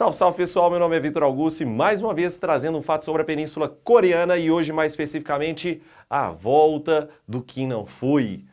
Salve, salve pessoal, meu nome é Vitor Augusto e mais uma vez trazendo um fato sobre a Península Coreana e hoje mais especificamente a volta do que não fui.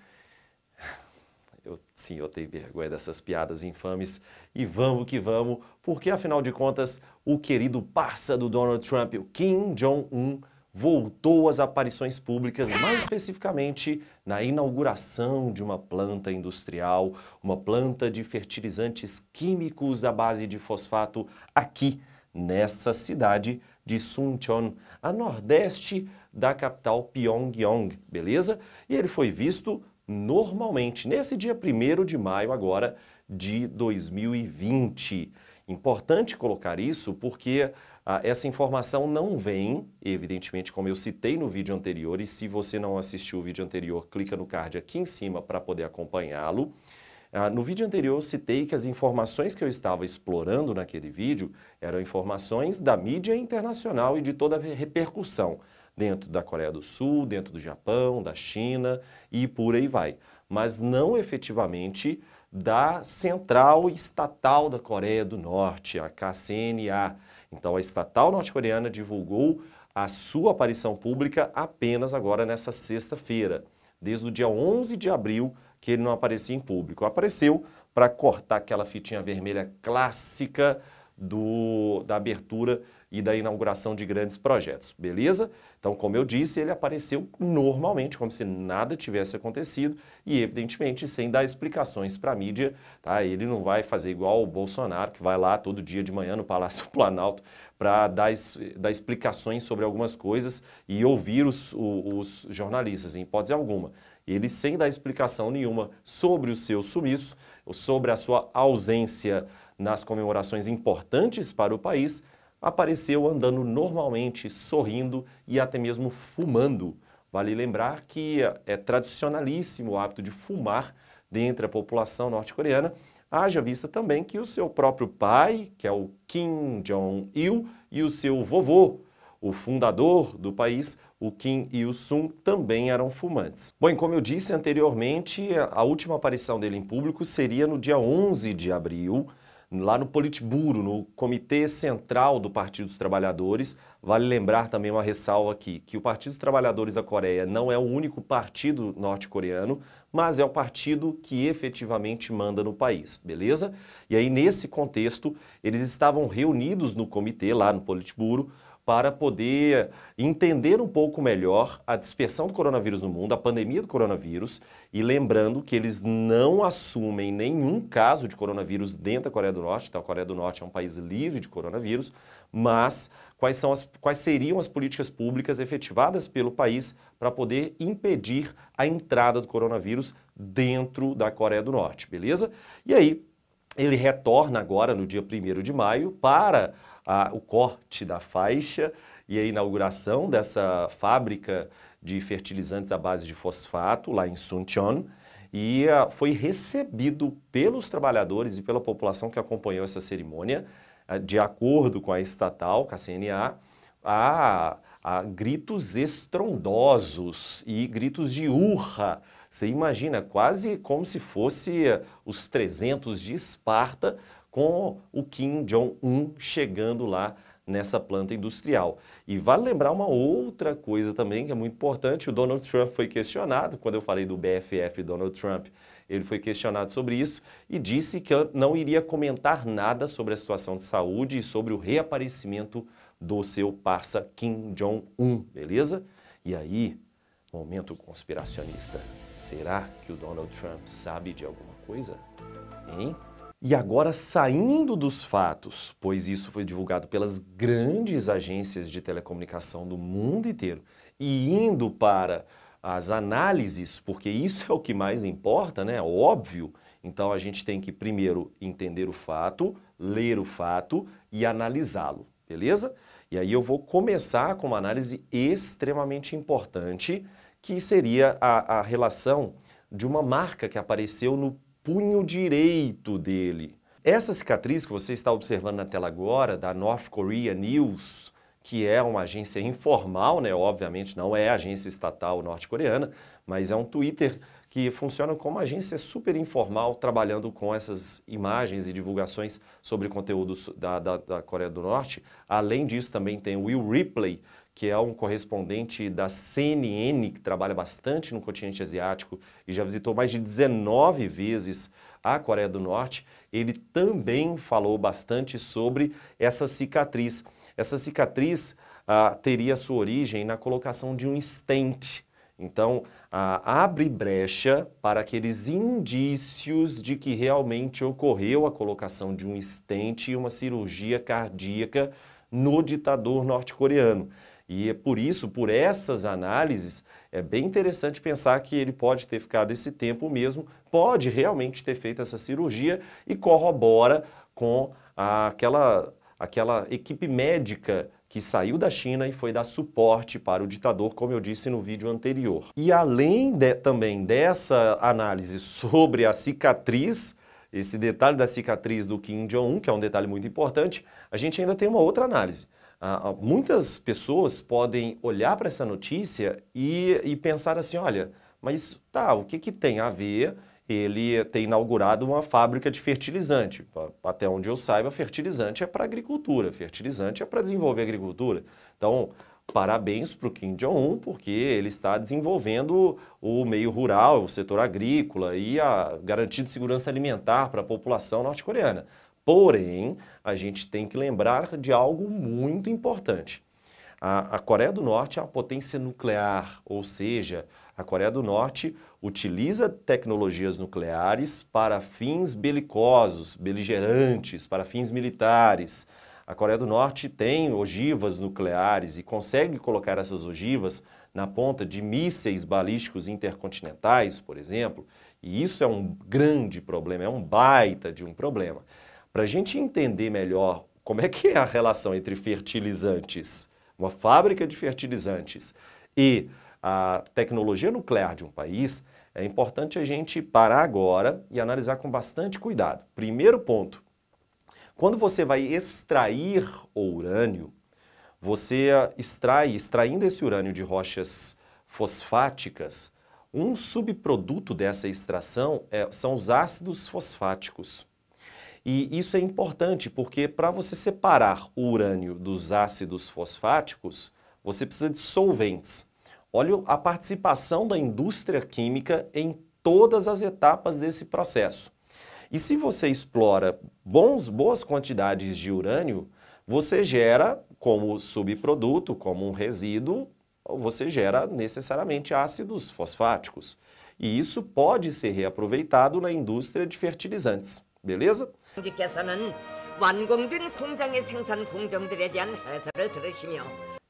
Eu, sim, eu tenho vergonha dessas piadas infames e vamos que vamos, porque afinal de contas o querido parça do Donald Trump, o Kim Jong-un, voltou às aparições públicas, mais especificamente na inauguração de uma planta industrial, uma planta de fertilizantes químicos à base de fosfato aqui nessa cidade de Suncheon, a nordeste da capital Pyongyang, beleza? E ele foi visto normalmente nesse dia 1 de maio agora de 2020. Importante colocar isso porque ah, essa informação não vem, evidentemente, como eu citei no vídeo anterior, e se você não assistiu o vídeo anterior, clica no card aqui em cima para poder acompanhá-lo. Ah, no vídeo anterior eu citei que as informações que eu estava explorando naquele vídeo eram informações da mídia internacional e de toda a repercussão dentro da Coreia do Sul, dentro do Japão, da China e por aí vai. Mas não efetivamente da central estatal da Coreia do Norte, a KCNA, então, a estatal norte-coreana divulgou a sua aparição pública apenas agora nessa sexta-feira, desde o dia 11 de abril que ele não aparecia em público. Apareceu para cortar aquela fitinha vermelha clássica do, da abertura e da inauguração de grandes projetos, beleza? Então, como eu disse, ele apareceu normalmente, como se nada tivesse acontecido e, evidentemente, sem dar explicações para a mídia, tá? Ele não vai fazer igual o Bolsonaro, que vai lá todo dia de manhã no Palácio Planalto para dar, dar explicações sobre algumas coisas e ouvir os, os, os jornalistas, em hipótese alguma. Ele, sem dar explicação nenhuma sobre o seu sumiço, sobre a sua ausência nas comemorações importantes para o país, apareceu andando normalmente, sorrindo e até mesmo fumando. Vale lembrar que é tradicionalíssimo o hábito de fumar dentre a população norte-coreana, haja vista também que o seu próprio pai, que é o Kim Jong-il, e o seu vovô, o fundador do país, o Kim Il-sung, também eram fumantes. Bom, como eu disse anteriormente, a última aparição dele em público seria no dia 11 de abril, lá no Politburo, no Comitê Central do Partido dos Trabalhadores. Vale lembrar também uma ressalva aqui, que o Partido dos Trabalhadores da Coreia não é o único partido norte-coreano, mas é o partido que efetivamente manda no país, beleza? E aí, nesse contexto, eles estavam reunidos no comitê, lá no Politburo, para poder entender um pouco melhor a dispersão do coronavírus no mundo, a pandemia do coronavírus, e lembrando que eles não assumem nenhum caso de coronavírus dentro da Coreia do Norte, então a Coreia do Norte é um país livre de coronavírus, mas quais, são as, quais seriam as políticas públicas efetivadas pelo país para poder impedir a entrada do coronavírus dentro da Coreia do Norte, beleza? E aí, ele retorna agora no dia 1 de maio para a, o corte da faixa e a inauguração dessa fábrica de fertilizantes à base de fosfato lá em Suncheon e uh, foi recebido pelos trabalhadores e pela população que acompanhou essa cerimônia, uh, de acordo com a estatal, com a CNA, a, a gritos estrondosos e gritos de urra. Você imagina, quase como se fosse uh, os 300 de Esparta, com o Kim Jong-un chegando lá nessa planta industrial. E vale lembrar uma outra coisa também que é muito importante, o Donald Trump foi questionado, quando eu falei do BFF Donald Trump, ele foi questionado sobre isso e disse que não iria comentar nada sobre a situação de saúde e sobre o reaparecimento do seu parça Kim Jong-un, beleza? E aí, momento conspiracionista. Será que o Donald Trump sabe de alguma coisa? Hein? E agora, saindo dos fatos, pois isso foi divulgado pelas grandes agências de telecomunicação do mundo inteiro, e indo para as análises, porque isso é o que mais importa, né? Óbvio. Então a gente tem que primeiro entender o fato, ler o fato e analisá-lo, beleza? E aí eu vou começar com uma análise extremamente importante, que seria a, a relação de uma marca que apareceu no punho direito dele. Essa cicatriz que você está observando na tela agora, da North Korea News, que é uma agência informal, né? Obviamente não é agência estatal norte-coreana, mas é um Twitter que funcionam como agência super informal, trabalhando com essas imagens e divulgações sobre conteúdos da, da, da Coreia do Norte. Além disso, também tem o Will Ripley, que é um correspondente da CNN, que trabalha bastante no continente asiático e já visitou mais de 19 vezes a Coreia do Norte. Ele também falou bastante sobre essa cicatriz. Essa cicatriz ah, teria sua origem na colocação de um stent. Então, ah, abre brecha para aqueles indícios de que realmente ocorreu a colocação de um stent e uma cirurgia cardíaca no ditador norte-coreano. E é por isso, por essas análises, é bem interessante pensar que ele pode ter ficado esse tempo mesmo, pode realmente ter feito essa cirurgia e corrobora com aquela, aquela equipe médica que saiu da China e foi dar suporte para o ditador, como eu disse no vídeo anterior. E além de, também dessa análise sobre a cicatriz, esse detalhe da cicatriz do Kim Jong-un, que é um detalhe muito importante, a gente ainda tem uma outra análise. Ah, ah muitas pessoas podem olhar para essa notícia e, e pensar assim, olha, mas tá, o que, que tem a ver ele ter inaugurado uma fábrica de fertilizante. Até onde eu saiba, fertilizante é para agricultura, fertilizante é para desenvolver agricultura. Então, parabéns para o Kim Jong-un, porque ele está desenvolvendo o meio rural, o setor agrícola e a garantia de segurança alimentar para a população norte-coreana. Porém, a gente tem que lembrar de algo muito importante. A, a Coreia do Norte é uma potência nuclear, ou seja, a Coreia do Norte utiliza tecnologias nucleares para fins belicosos, beligerantes, para fins militares. A Coreia do Norte tem ogivas nucleares e consegue colocar essas ogivas na ponta de mísseis balísticos intercontinentais, por exemplo, e isso é um grande problema, é um baita de um problema. Para a gente entender melhor como é que é a relação entre fertilizantes, uma fábrica de fertilizantes e a tecnologia nuclear de um país, é importante a gente parar agora e analisar com bastante cuidado. Primeiro ponto, quando você vai extrair o urânio, você extrai, extraindo esse urânio de rochas fosfáticas, um subproduto dessa extração é, são os ácidos fosfáticos. E isso é importante porque para você separar o urânio dos ácidos fosfáticos, você precisa de solventes. Olha a participação da indústria química em todas as etapas desse processo. E se você explora bons, boas quantidades de urânio, você gera como subproduto, como um resíduo, você gera necessariamente ácidos fosfáticos. E isso pode ser reaproveitado na indústria de fertilizantes, beleza?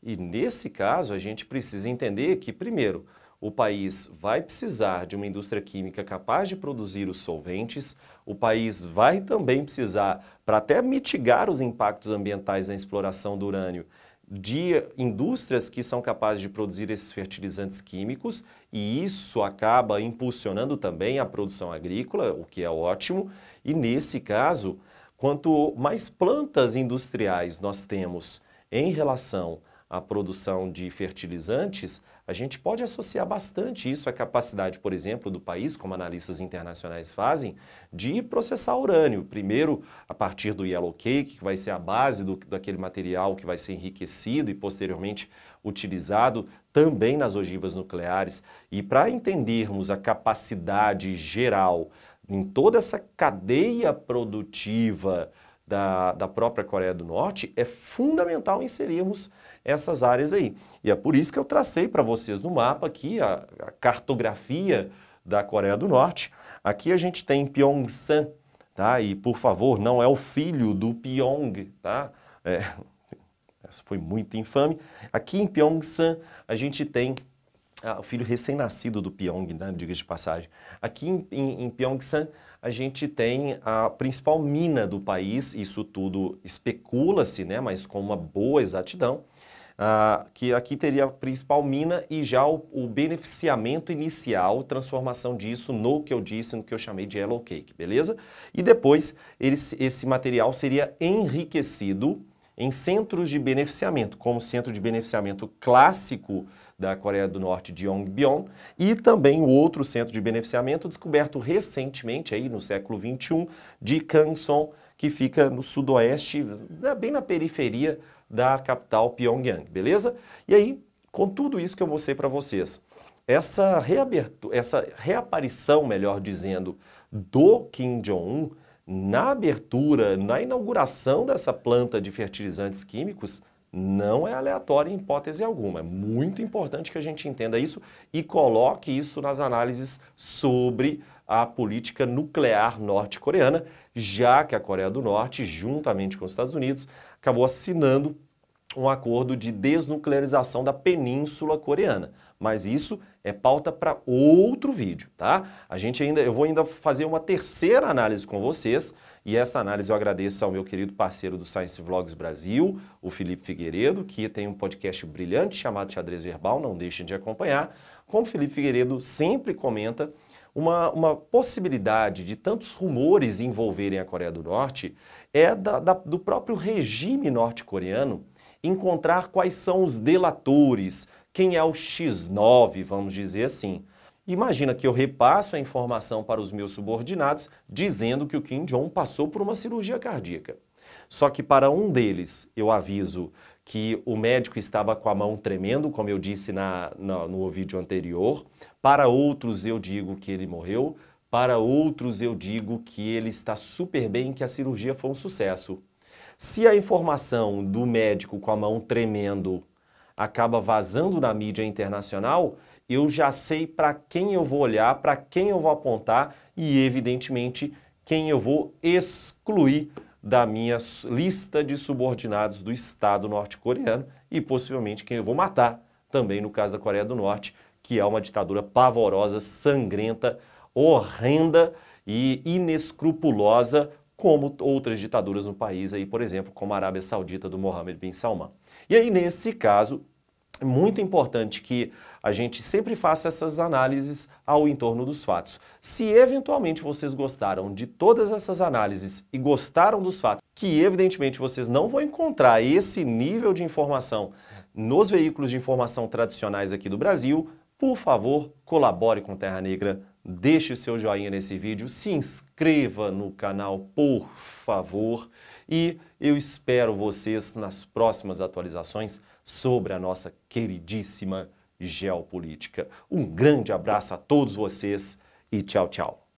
E nesse caso, a gente precisa entender que, primeiro, o país vai precisar de uma indústria química capaz de produzir os solventes, o país vai também precisar, para até mitigar os impactos ambientais da exploração do urânio, de indústrias que são capazes de produzir esses fertilizantes químicos, e isso acaba impulsionando também a produção agrícola, o que é ótimo. E nesse caso, quanto mais plantas industriais nós temos em relação a produção de fertilizantes, a gente pode associar bastante isso à capacidade, por exemplo, do país, como analistas internacionais fazem, de processar urânio. Primeiro, a partir do yellow cake, que vai ser a base do, daquele material que vai ser enriquecido e posteriormente utilizado também nas ogivas nucleares. E para entendermos a capacidade geral em toda essa cadeia produtiva da, da própria Coreia do Norte, é fundamental inserirmos essas áreas aí. E é por isso que eu tracei para vocês no mapa aqui a, a, cartografia da Coreia do Norte. Aqui a gente tem Pyeongsan, tá? E por favor, não é o filho do Pyong, tá? É, essa foi muito infame. Aqui em Pyeongsan a gente tem ah, o filho recém-nascido do Pyong, né, diga de passagem. Aqui em, em, em a gente tem a principal mina do país, isso tudo especula-se, né, mas com uma boa exatidão, ah, que aqui teria a principal mina e já o, o, beneficiamento inicial, transformação disso no que eu disse, no que eu chamei de yellow cake, beleza? E depois ele, esse material seria enriquecido em centros de beneficiamento, como o centro de beneficiamento clássico da Coreia do Norte de Yongbyon e também o outro centro de beneficiamento descoberto recentemente aí no século 21 de Kansong, que fica no sudoeste, bem na periferia da capital Pyongyang, beleza? E aí, com tudo isso que eu mostrei para vocês, essa, reabertura, essa reaparição, melhor dizendo, do Kim Jong-un na abertura, na inauguração dessa planta de fertilizantes químicos, não é aleatória em hipótese alguma. É muito importante que a gente entenda isso e coloque isso nas análises sobre a política nuclear norte-coreana, já que a Coreia do Norte, juntamente com os Estados Unidos, acabou assinando um acordo de desnuclearização da Península Coreana. Mas isso é pauta para outro vídeo, tá? A gente ainda, eu vou ainda fazer uma terceira análise com vocês e essa análise eu agradeço ao meu querido parceiro do Science Vlogs Brasil, o Felipe Figueiredo, que tem um podcast brilhante chamado Xadrez Verbal, não deixem de acompanhar. Como o Felipe Figueiredo sempre comenta, uma, uma possibilidade de tantos rumores envolverem a Coreia do Norte é da, da, do próprio regime norte-coreano encontrar quais são os delatores, quem é o X9, vamos dizer assim. Imagina que eu repasso a informação para os meus subordinados dizendo que o Kim Jong passou por uma cirurgia cardíaca. Só que para um deles eu aviso que o médico estava com a mão tremendo, como eu disse na, na, no vídeo anterior. Para outros eu digo que ele morreu. Para outros eu digo que ele está super bem, que a cirurgia foi um sucesso. Se a informação do médico com a mão tremendo acaba vazando na mídia internacional, eu já sei para quem eu vou olhar, para quem eu vou apontar e, evidentemente, quem eu vou excluir da minha lista de subordinados do Estado norte-coreano e possivelmente quem eu vou matar, também no caso da Coreia do Norte, que é uma ditadura pavorosa, sangrenta, horrenda e inescrupulosa, como outras ditaduras no país, aí, por exemplo, como a Arábia Saudita do Mohammed bin Salman. E aí, nesse caso, é muito importante que a gente sempre faça essas análises ao entorno dos fatos. Se eventualmente vocês gostaram de todas essas análises e gostaram dos fatos, que evidentemente vocês não vão encontrar esse nível de informação nos veículos de informação tradicionais aqui do Brasil, por favor, colabore com Terra Negra, deixe o seu joinha nesse vídeo, se inscreva no canal, por favor, e eu espero vocês nas próximas atualizações sobre a nossa queridíssima geopolítica. Um grande abraço a todos vocês e tchau, tchau.